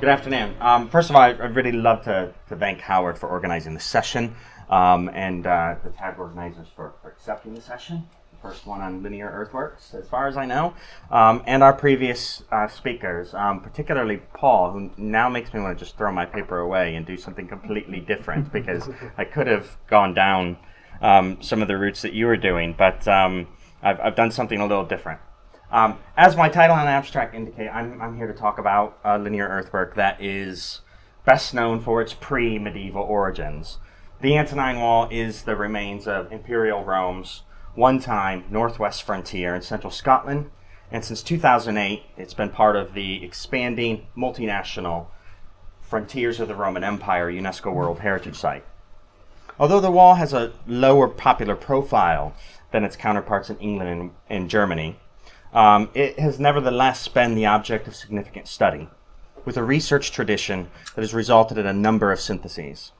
Good afternoon. Um, first of all, I'd really love to, to thank Howard for organizing the session um, and uh, the TAG organizers for, for accepting the session. The first one on linear earthworks, as far as I know, um, and our previous uh, speakers, um, particularly Paul, who now makes me want to just throw my paper away and do something completely different because I could have gone down um, some of the routes that you were doing, but um, I've, I've done something a little different. Um, as my title and abstract indicate, I'm, I'm here to talk about uh, linear earthwork that is best known for its pre medieval origins. The Antonine Wall is the remains of Imperial Rome's one time northwest frontier in central Scotland, and since 2008, it's been part of the expanding multinational Frontiers of the Roman Empire UNESCO World Heritage Site. Although the wall has a lower popular profile than its counterparts in England and, and Germany, um, it has nevertheless been the object of significant study, with a research tradition that has resulted in a number of syntheses.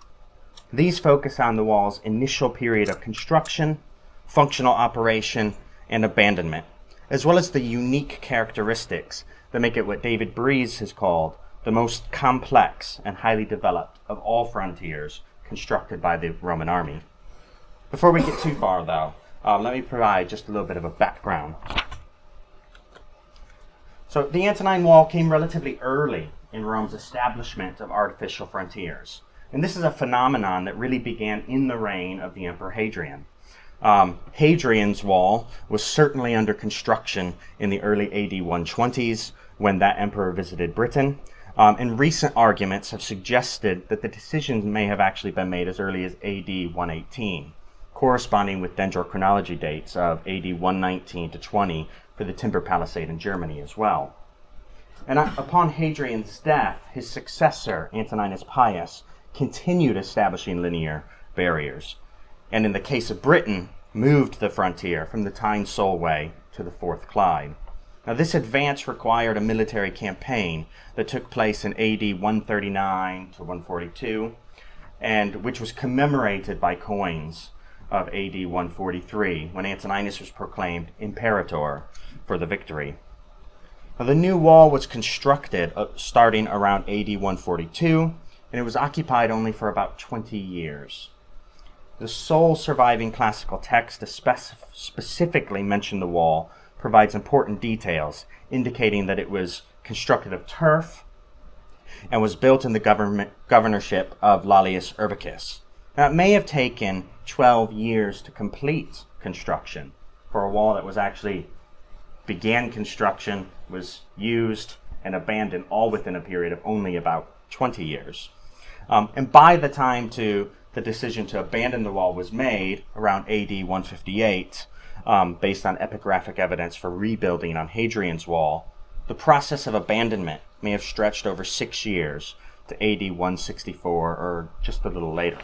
These focus on the wall's initial period of construction, functional operation, and abandonment, as well as the unique characteristics that make it what David Breeze has called the most complex and highly developed of all frontiers constructed by the Roman army. Before we get too far, though, um, let me provide just a little bit of a background. So the Antonine Wall came relatively early in Rome's establishment of artificial frontiers. And this is a phenomenon that really began in the reign of the Emperor Hadrian. Um, Hadrian's Wall was certainly under construction in the early AD 120s when that emperor visited Britain. Um, and recent arguments have suggested that the decisions may have actually been made as early as AD 118, corresponding with dendrochronology dates of AD 119 to 20 for the timber palisade in Germany as well. And upon Hadrian's death, his successor, Antoninus Pius, continued establishing linear barriers, and in the case of Britain, moved the frontier from the Tyne Solway to the Forth Clyde. Now, this advance required a military campaign that took place in AD 139 to 142, and which was commemorated by coins of AD 143 when Antoninus was proclaimed imperator for the victory. Now, the new wall was constructed uh, starting around AD 142, and it was occupied only for about 20 years. The sole surviving classical text to spec- specifically mention the wall provides important details, indicating that it was constructed of turf and was built in the government governorship of Lollius Urbicus. Now, it may have taken 12 years to complete construction for a wall that was actually began construction, was used, and abandoned all within a period of only about 20 years. Um, and by the time to the decision to abandon the wall was made around AD 158, um, based on epigraphic evidence for rebuilding on Hadrian's wall, the process of abandonment may have stretched over six years to AD 164 or just a little later.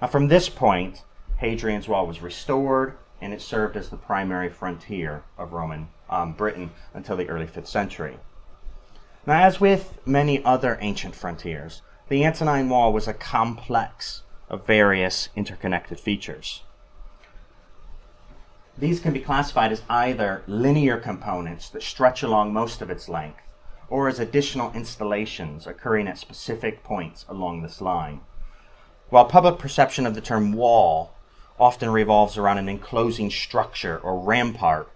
Now, from this point, Hadrian's wall was restored, and it served as the primary frontier of Roman um, Britain until the early 5th century. Now, as with many other ancient frontiers, the Antonine Wall was a complex of various interconnected features. These can be classified as either linear components that stretch along most of its length, or as additional installations occurring at specific points along this line. While public perception of the term wall often revolves around an enclosing structure or rampart.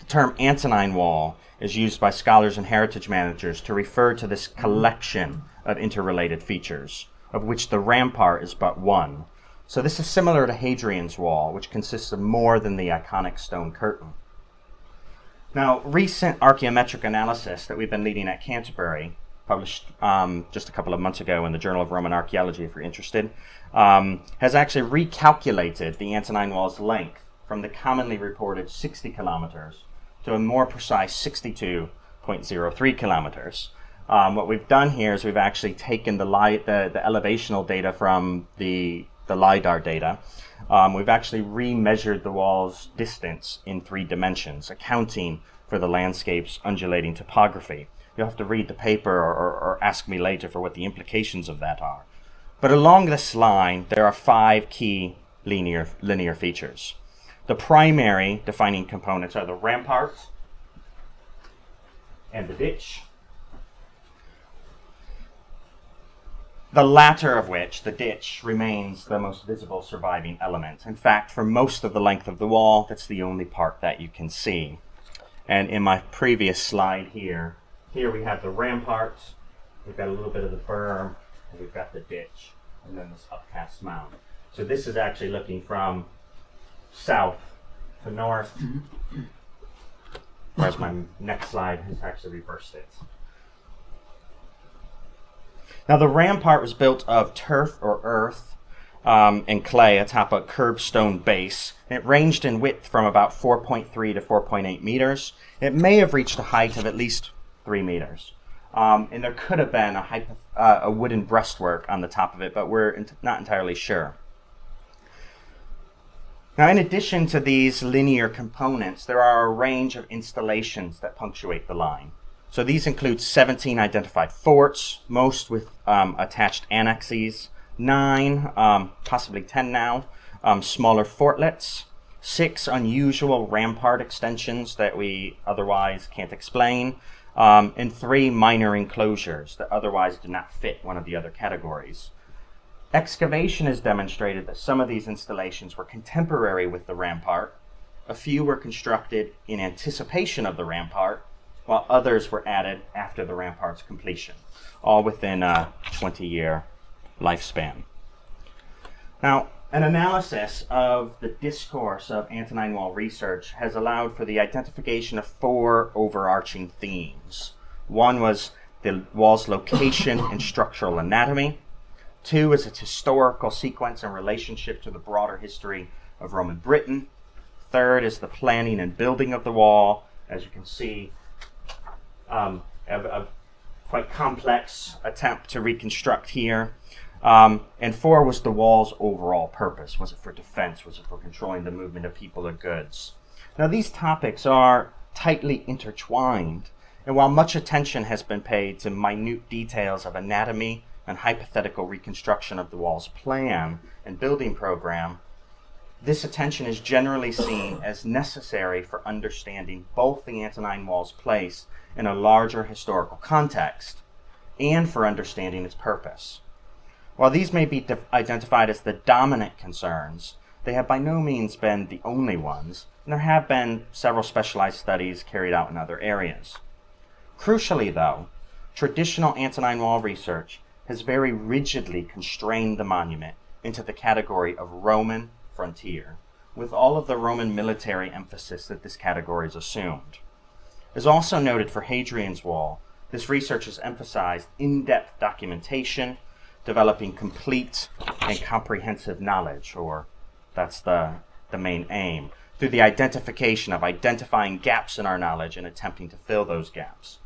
The term Antonine Wall is used by scholars and heritage managers to refer to this collection of interrelated features, of which the rampart is but one. So this is similar to Hadrian's Wall, which consists of more than the iconic stone curtain. Now, recent archaeometric analysis that we've been leading at Canterbury published um, just a couple of months ago in the Journal of Roman Archaeology, if you're interested, um, has actually recalculated the Antonine Wall's length from the commonly reported 60 kilometers to a more precise 62.03 kilometers. Um, what we've done here is we've actually taken the, li- the, the elevational data from the, the LIDAR data. Um, we've actually remeasured the wall's distance in three dimensions, accounting for the landscape's undulating topography. You'll have to read the paper or, or, or ask me later for what the implications of that are. But along this line, there are five key linear, linear features. The primary defining components are the rampart and the ditch. the latter of which, the ditch, remains the most visible surviving element. In fact, for most of the length of the wall, that's the only part that you can see. And in my previous slide here, here we have the ramparts, we've got a little bit of the berm, and we've got the ditch, and then this upcast mound. So this is actually looking from south to north, whereas my next slide has actually reversed it. Now, the rampart was built of turf or earth um, and clay atop a curbstone base. It ranged in width from about 4.3 to 4.8 meters. It may have reached a height of at least 3 meters. Um, and there could have been a, hypo- uh, a wooden breastwork on the top of it, but we're ent- not entirely sure. Now, in addition to these linear components, there are a range of installations that punctuate the line. So these include 17 identified forts, most with um, attached annexes, nine, um, possibly 10 now, um, smaller fortlets, six unusual rampart extensions that we otherwise can't explain, um, and three minor enclosures that otherwise did not fit one of the other categories. Excavation has demonstrated that some of these installations were contemporary with the rampart, a few were constructed in anticipation of the rampart, while others were added after the rampart's completion, all within a 20 year lifespan. Now, an analysis of the discourse of Antonine Wall research has allowed for the identification of four overarching themes. One was the wall's location and structural anatomy. Two is its historical sequence and relationship to the broader history of Roman Britain. Third is the planning and building of the wall. As you can see, um, a, a, quite complex attempt to reconstruct here. Um, and four was the wall's overall purpose. Was it for defense? Was it for controlling the movement of people or goods? Now, these topics are tightly intertwined, and while much attention has been paid to minute details of anatomy and hypothetical reconstruction of the wall's plan and building program, this attention is generally seen as necessary for understanding both the Antonine Wall's place in a larger historical context and for understanding its purpose. While these may be identified as the dominant concerns, they have by no means been the only ones, and there have been several specialized studies carried out in other areas. Crucially, though, traditional Antonine Wall research has very rigidly constrained the monument into the category of Roman frontier, with all of the Roman military emphasis that this category is assumed. As also noted for Hadrian's Wall, this research has emphasized in depth documentation, developing complete and comprehensive knowledge, or that's the, the main aim, through the identification of identifying gaps in our knowledge and attempting to fill those gaps.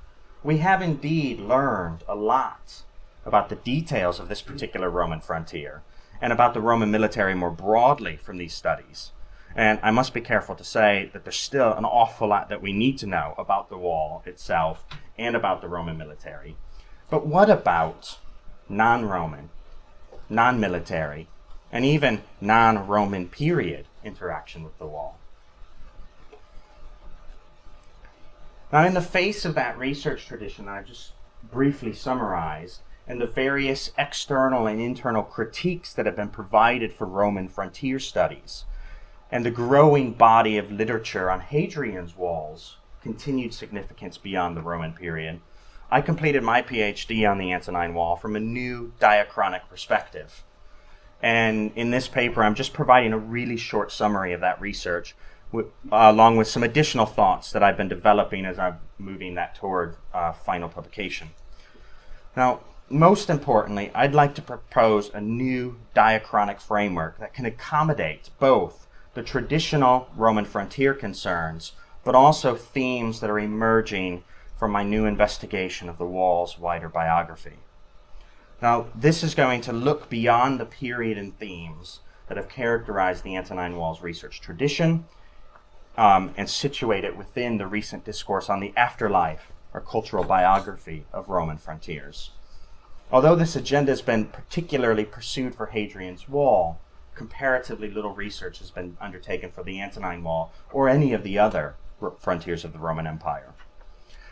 We have indeed learned a lot about the details of this particular Roman frontier and about the Roman military more broadly from these studies. And I must be careful to say that there's still an awful lot that we need to know about the wall itself and about the Roman military. But what about non Roman, non military, and even non Roman period interaction with the wall? Now, in the face of that research tradition I just briefly summarized, and the various external and internal critiques that have been provided for Roman frontier studies, and the growing body of literature on Hadrian's walls continued significance beyond the Roman period, I completed my PhD on the Antonine Wall from a new diachronic perspective. And in this paper, I'm just providing a really short summary of that research, with, uh, along with some additional thoughts that I've been developing as I'm moving that toward uh, final publication. Now, most importantly, I'd like to propose a new diachronic framework that can accommodate both the traditional Roman frontier concerns, but also themes that are emerging from my new investigation of the wall's wider biography. Now, this is going to look beyond the period and themes that have characterized the Antonine Walls research tradition um, and situate it within the recent discourse on the afterlife or cultural biography of Roman frontiers. Although this agenda has been particularly pursued for Hadrian's Wall, comparatively little research has been undertaken for the Antonine Wall or any of the other frontiers of the Roman Empire.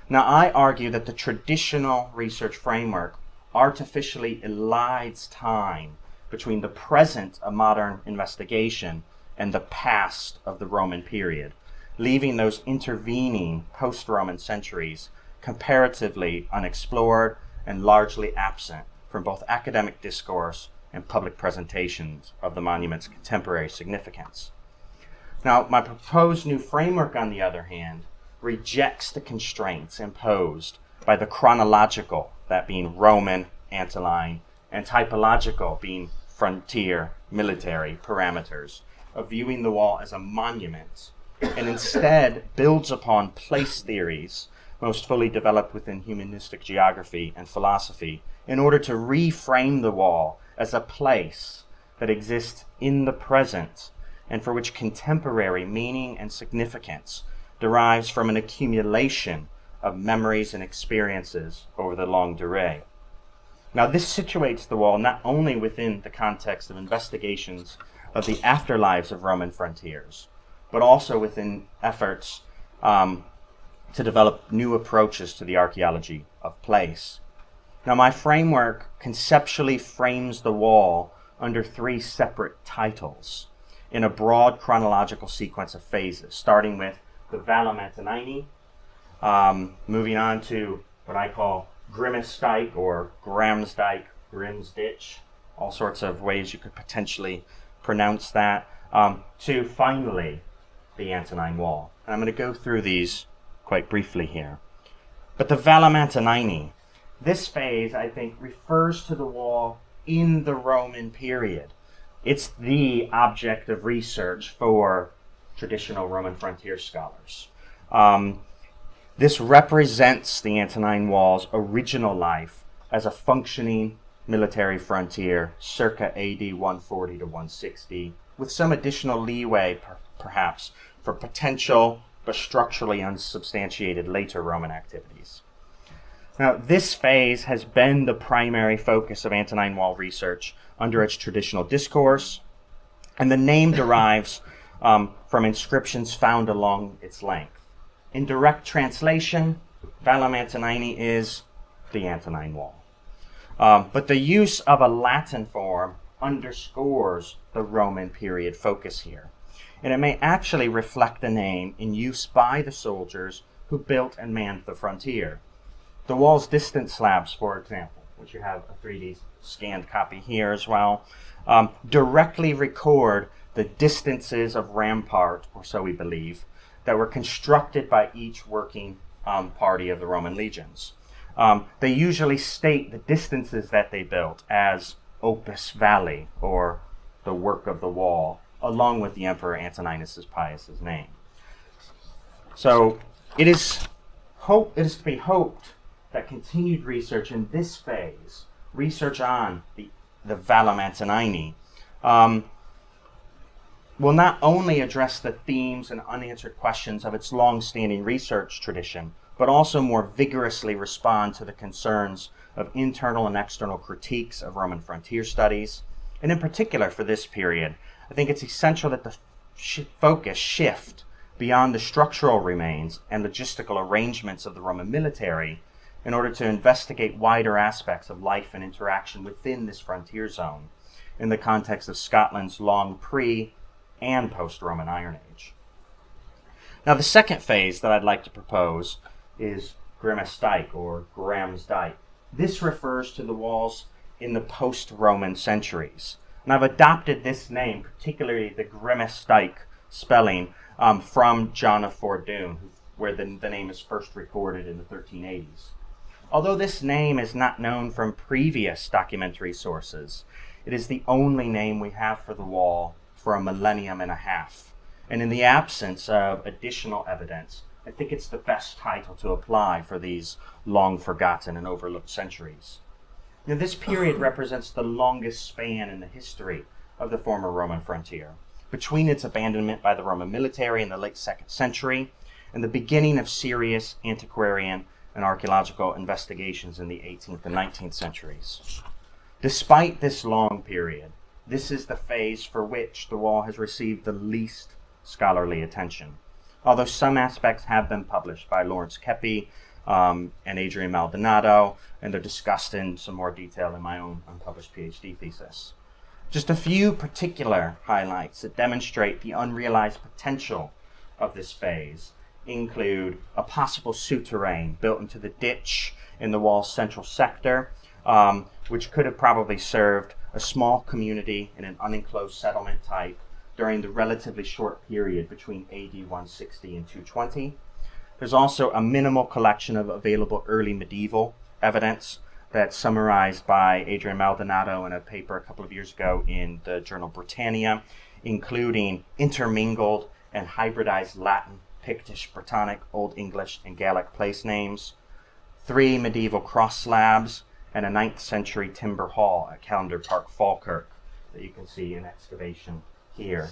Now, I argue that the traditional research framework artificially elides time between the present of modern investigation and the past of the Roman period, leaving those intervening post Roman centuries comparatively unexplored and largely absent from both academic discourse and public presentations of the monument's contemporary significance. Now, my proposed new framework, on the other hand, rejects the constraints imposed by the chronological, that being Roman, Antonine, and typological, being frontier, military parameters, of viewing the wall as a monument, and instead builds upon place theories most fully developed within humanistic geography and philosophy in order to reframe the wall as a place that exists in the present and for which contemporary meaning and significance derives from an accumulation of memories and experiences over the longue durée. Now, this situates the wall not only within the context of investigations of the afterlives of Roman frontiers, but also within efforts um, to develop new approaches to the archaeology of place. Now, my framework conceptually frames the wall under three separate titles in a broad chronological sequence of phases, starting with the Vallum Antonini, um, moving on to what I call Grymisdyke or Gramsdyke, Grimsditch, all sorts of ways you could potentially pronounce that, um, to finally the Antonine Wall. And I'm going to go through these quite briefly here. But the Vallum Antonini, this phase, I think, refers to the wall in the Roman period. It's the object of research for traditional Roman frontier scholars. Um, this represents the Antonine Wall's original life as a functioning military frontier circa AD 140 to 160, with some additional leeway, per- perhaps, for potential but structurally unsubstantiated later Roman activities. Now, this phase has been the primary focus of Antonine Wall research under its traditional discourse, and the name derives um, from inscriptions found along its length. In direct translation, Vallum Antonini is the Antonine Wall. Um, but the use of a Latin form underscores the Roman period focus here and it may actually reflect the name in use by the soldiers who built and manned the frontier. The wall's distance slabs, for example, which you have a 3D scanned copy here as well, um, directly record the distances of rampart, or so we believe, that were constructed by each working um, party of the Roman legions. Um, they usually state the distances that they built as opus valli, or the work of the wall, along with the Emperor Antoninus Pius's name. So it is hope it is to be hoped that continued research in this phase, research on the the Vallum Antonini, um, will not only address the themes and unanswered questions of its long-standing research tradition, but also more vigorously respond to the concerns of internal and external critiques of Roman frontier studies, and in particular for this period, I think it's essential that the focus shift beyond the structural remains and logistical arrangements of the Roman military in order to investigate wider aspects of life and interaction within this frontier zone. In the context of Scotland's long pre and post Roman Iron Age. Now, the second phase that I'd like to propose is Grymisdyke or Graham's Gramsdyke. This refers to the walls in the post Roman centuries. And I've adopted this name, particularly the Grymisdyke spelling, um, from John of Fordun, where the, the name is first recorded in the 1380s. Although this name is not known from previous documentary sources, it is the only name we have for the wall for a millennium and a half. And in the absence of additional evidence, I think it's the best title to apply for these long forgotten and overlooked centuries. Now, this period represents the longest span in the history of the former Roman frontier, between its abandonment by the Roman military in the late second century and the beginning of serious antiquarian and archaeological investigations in the 18th and 19th centuries. Despite this long period, this is the phase for which the wall has received the least scholarly attention. Although some aspects have been published by Lawrence Keppie um, and Adrian Maldonado, and they're discussed in some more detail in my own unpublished PhD thesis. Just a few particular highlights that demonstrate the unrealized potential of this phase include a possible souterrain built into the ditch in the wall's central sector, um, which could have probably served a small community in an unenclosed settlement type during the relatively short period between AD 160 and 220. There's also a minimal collection of available early medieval evidence that's summarized by Adrian Maldonado in a paper a couple of years ago in the journal Britannia, including intermingled and hybridized Latin, Pictish, Brittonic, Old English, and Gaelic place names, three medieval cross slabs, and a 9th century timber hall at Callendar Park, Falkirk, that you can see in excavation here.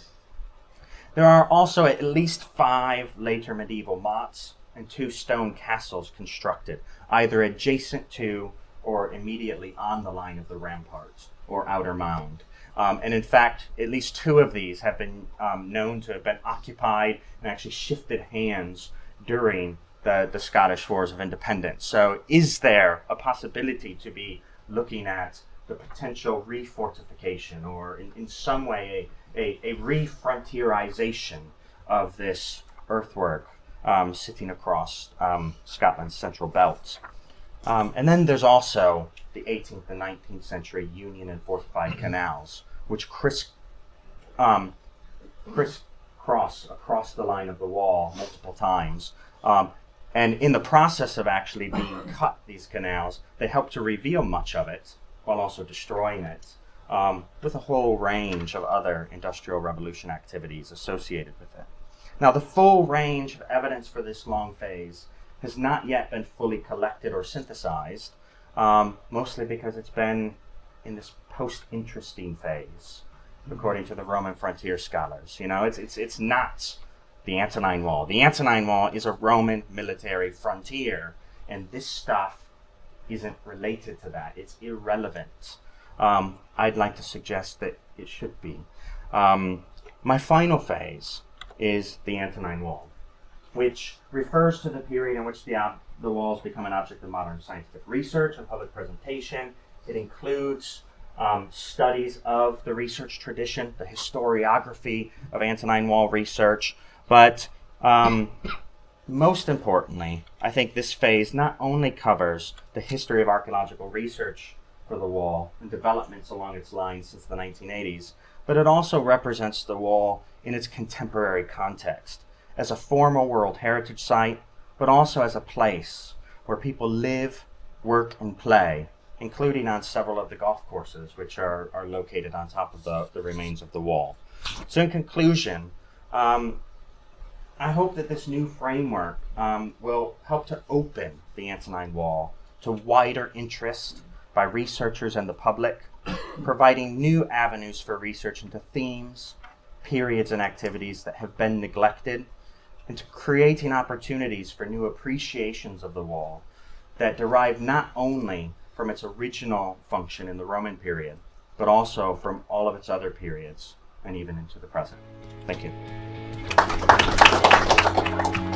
There are also at least five later medieval mottes and two stone castles constructed, either adjacent to or immediately on the line of the ramparts or outer mound. Um, and in fact, at least two of these have been um, known to have been occupied and actually shifted hands during the, the Scottish Wars of Independence. So, is there a possibility to be looking at the potential refortification or in, in some way a, a, a re-frontierization of this earthwork um, sitting across um, Scotland's central belt? Um, and then there's also the 18th and 19th century Union and Forth Clyde canals, which criss, um, crisscross across the line of the wall multiple times. Um, and in the process of actually being cut, these canals, they help to reveal much of it while also destroying it, um, with a whole range of other Industrial Revolution activities associated with it. Now, the full range of evidence for this long phase has not yet been fully collected or synthesized, um, mostly because it's been in this post-interesting phase, according to the Roman frontier scholars. You know, it's it's it's not the Antonine Wall. The Antonine Wall is a Roman military frontier, and this stuff isn't related to that. It's irrelevant. Um, I'd like to suggest that it should be. Um, my final phase is the Antonine Wall, which refers to the period in which the, the walls become an object of modern scientific research and public presentation. It includes um, studies of the research tradition, the historiography of Antonine Wall research, but um, most importantly, I think this phase not only covers the history of archaeological research for the wall and developments along its lines since the 1980s, but it also represents the wall in its contemporary context as a formal World Heritage Site, but also as a place where people live, work, and play, including on several of the golf courses which are, are located on top of the, the remains of the wall. So, in conclusion, um, I hope that this new framework um, will help to open the Antonine Wall to wider interest by researchers and the public, providing new avenues for research into themes, periods, and activities that have been neglected, and to creating opportunities for new appreciations of the wall that derive not only from its original function in the Roman period, but also from all of its other periods and even into the present. Thank you. Thank you. あっ!